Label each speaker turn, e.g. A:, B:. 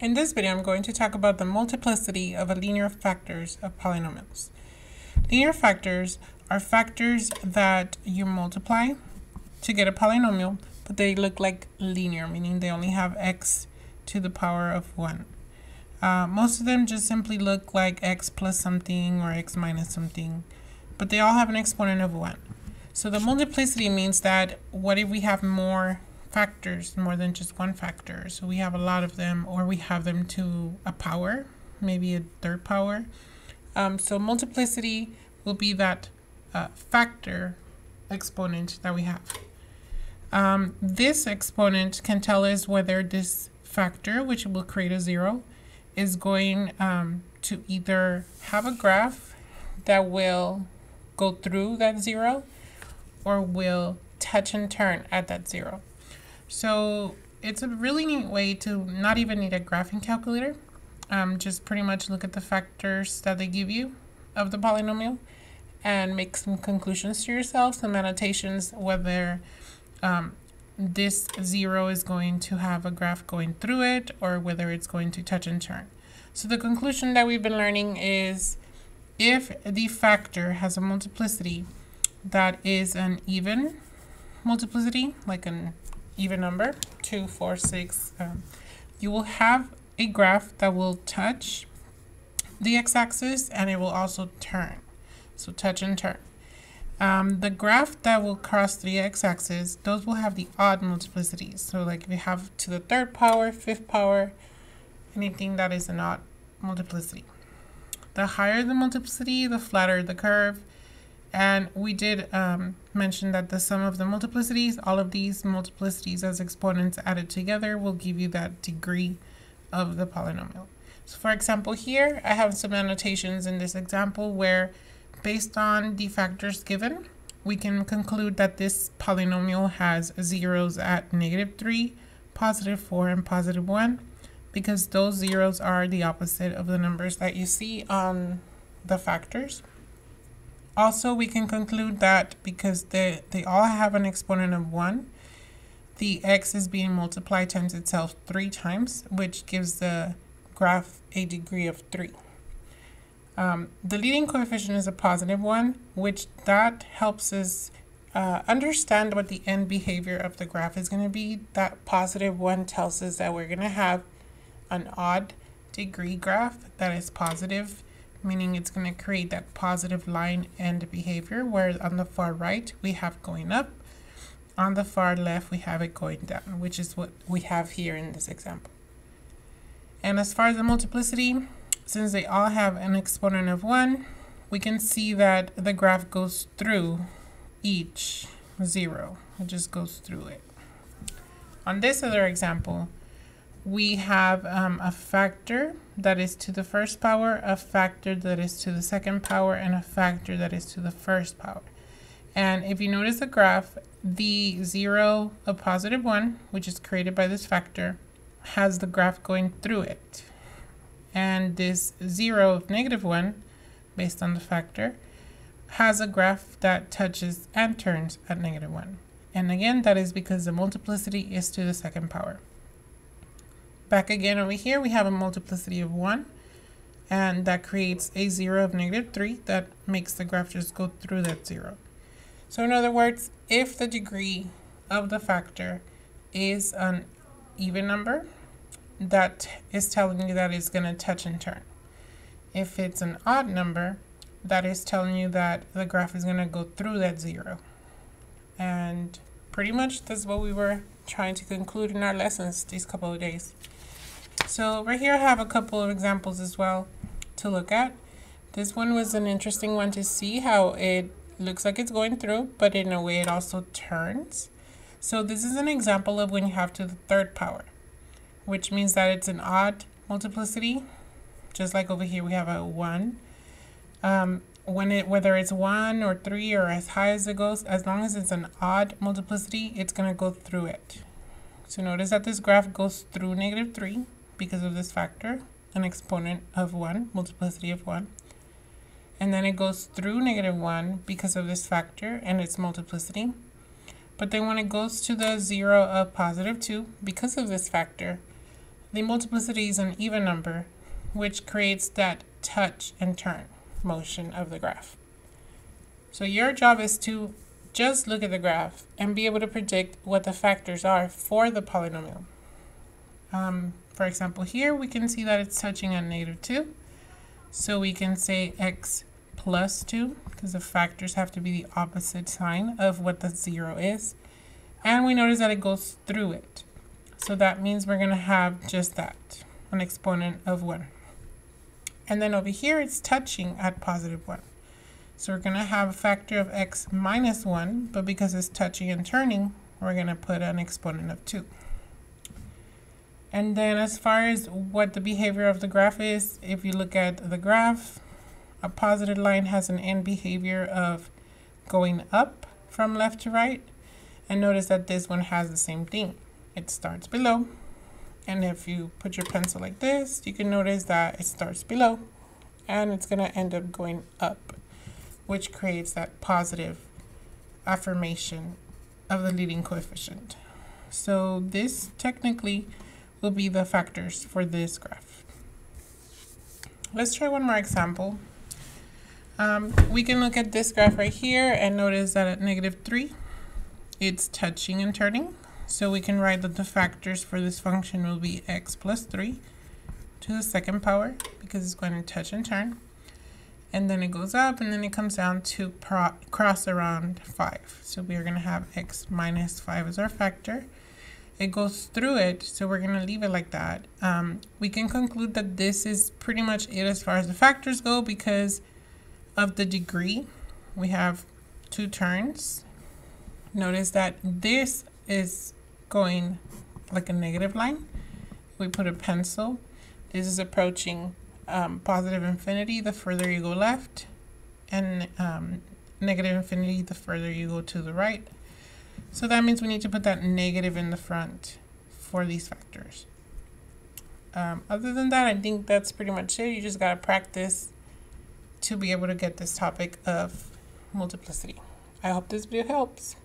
A: In this video, I'm going to talk about the multiplicity of a linear factors of polynomials. Linear factors are factors that you multiply to get a polynomial, but they look like linear, meaning they only have x to the power of 1. Uh, most of them just simply look like x plus something or x minus something, but they all have an exponent of 1. So the multiplicity means that what if we have more factors more than just one factor. So we have a lot of them or we have them to a power, maybe a third power. Um, so multiplicity will be that uh, factor exponent that we have. Um, this exponent can tell us whether this factor, which will create a zero, is going um, to either have a graph that will go through that zero or will touch and turn at that zero. So it's a really neat way to not even need a graphing calculator. Um, just pretty much look at the factors that they give you of the polynomial and make some conclusions to yourself, some annotations, whether um, this zero is going to have a graph going through it or whether it's going to touch and turn. So the conclusion that we've been learning is if the factor has a multiplicity that is an even multiplicity, like an even number, 2, 4, 6, um, you will have a graph that will touch the x-axis and it will also turn. So touch and turn. Um, the graph that will cross the x-axis, those will have the odd multiplicities. So like if you have to the third power, fifth power, anything that is an odd multiplicity. The higher the multiplicity, the flatter the curve, and we did um, mention that the sum of the multiplicities, all of these multiplicities as exponents added together will give you that degree of the polynomial. So for example here, I have some annotations in this example where based on the factors given, we can conclude that this polynomial has zeros at negative 3, positive 4, and positive 1 because those zeros are the opposite of the numbers that you see on the factors. Also, we can conclude that because they, they all have an exponent of 1, the x is being multiplied times itself 3 times, which gives the graph a degree of 3. Um, the leading coefficient is a positive one, which that helps us uh, understand what the end behavior of the graph is going to be. That positive one tells us that we're going to have an odd degree graph that is positive meaning it's going to create that positive line end behavior where on the far right we have going up. On the far left we have it going down which is what we have here in this example. And as far as the multiplicity since they all have an exponent of 1 we can see that the graph goes through each zero. It just goes through it. On this other example we have um, a factor that is to the first power, a factor that is to the second power, and a factor that is to the first power. And if you notice the graph, the 0 of positive 1, which is created by this factor, has the graph going through it. And this 0 of negative 1, based on the factor, has a graph that touches and turns at negative 1. And again, that is because the multiplicity is to the second power. Back again over here, we have a multiplicity of 1, and that creates a 0 of negative 3 that makes the graph just go through that 0. So in other words, if the degree of the factor is an even number, that is telling you that it's going to touch and turn. If it's an odd number, that is telling you that the graph is going to go through that 0. And pretty much that's what we were trying to conclude in our lessons these couple of days. So right here I have a couple of examples as well to look at. This one was an interesting one to see how it looks like it's going through, but in a way it also turns. So this is an example of when you have to the third power, which means that it's an odd multiplicity, just like over here we have a 1. Um, when it whether it's 1 or 3 or as high as it goes, as long as it's an odd multiplicity, it's going to go through it. So notice that this graph goes through negative 3 because of this factor, an exponent of 1, multiplicity of 1. And then it goes through negative 1 because of this factor and its multiplicity. But then when it goes to the 0 of positive 2, because of this factor, the multiplicity is an even number, which creates that touch and turn motion of the graph. So your job is to just look at the graph and be able to predict what the factors are for the polynomial. Um, for example, here we can see that it's touching at negative 2. So we can say x plus 2 because the factors have to be the opposite sign of what the 0 is. And we notice that it goes through it. So that means we're going to have just that, an exponent of 1. And then over here, it's touching at positive 1. So we're going to have a factor of x minus 1, but because it's touching and turning, we're going to put an exponent of 2. And then as far as what the behavior of the graph is, if you look at the graph, a positive line has an end behavior of going up from left to right. And notice that this one has the same thing. It starts below. And if you put your pencil like this, you can notice that it starts below and it's going to end up going up which creates that positive affirmation of the leading coefficient. So this technically will be the factors for this graph. Let's try one more example. Um, we can look at this graph right here and notice that at negative 3, it's touching and turning. So we can write that the factors for this function will be x plus 3 to the second power because it's going to touch and turn and then it goes up and then it comes down to cross around 5. So we are going to have x minus 5 as our factor. It goes through it, so we're going to leave it like that. Um, we can conclude that this is pretty much it as far as the factors go because of the degree. We have two turns. Notice that this is going like a negative line. We put a pencil. This is approaching um, positive infinity the further you go left, and um, negative infinity the further you go to the right. So that means we need to put that negative in the front for these factors. Um, other than that, I think that's pretty much it. You just got to practice to be able to get this topic of multiplicity. I hope this video helps.